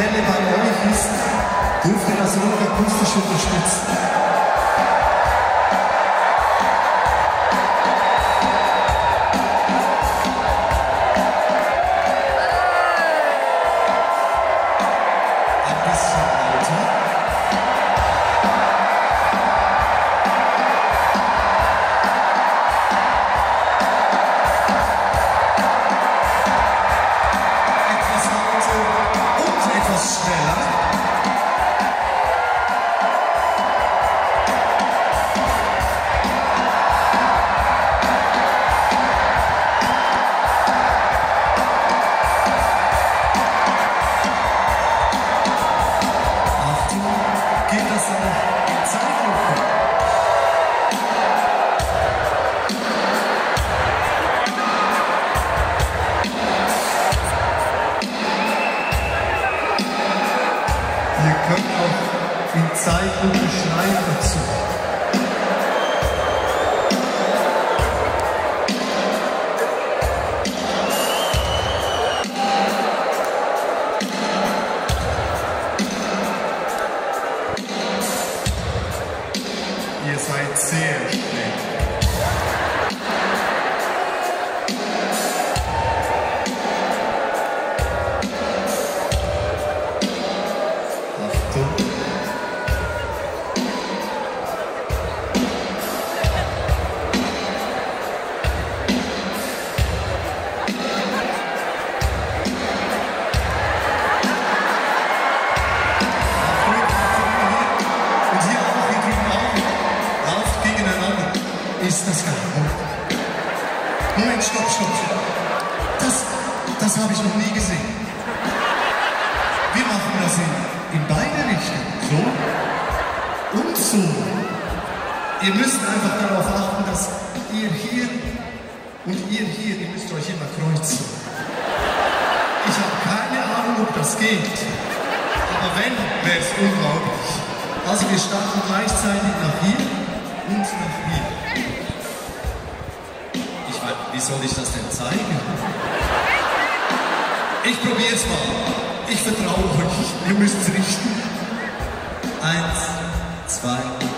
Welle bei euch ist, dürft ihr das ruhig akustisch unterstützen. Könnt auch in Zeitlupe schneiden dazu. Ihr seid sehr schnell. Ist das geil. Moment, stopp, stopp. Das, das habe ich noch nie gesehen. Wir machen das in, in beide Richtungen. So und so. Ihr müsst einfach darauf achten, dass ihr hier und ihr hier, ihr müsst euch immer kreuzen. Ich habe keine Ahnung, ob das geht. Aber wenn, wäre es unglaublich. Also wir starten gleichzeitig nach hier und nach hier. Ich meine, wie soll ich das denn zeigen? Ich probiere es mal. Ich vertraue euch. Ihr müsst es richten. Eins, zwei, Kein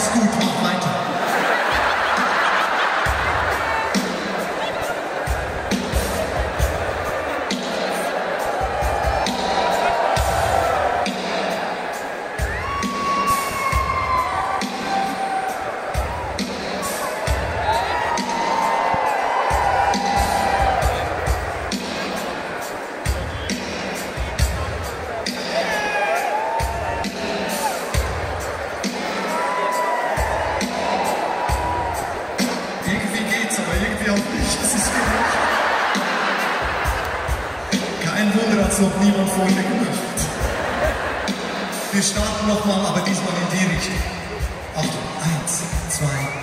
school. noch niemand vor Ihnen gemacht. Wir starten nochmal, aber diesmal in die Richtung. Achtung, eins, zwei,